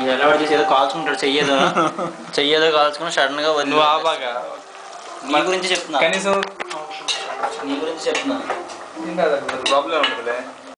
మీరు ఎలా పడితే ఏదో కాల్చుకుంటాడు చెయ్యేదో చెయ్యేదో కాల్చుకుని సడన్గా వదిలి నువ్వు ఆబాగా నీ గురించి చెప్తున్నా. కనీసం నీ గురించి చెప్తున్నా. ప్రాబ్లం ఉంటుందిలే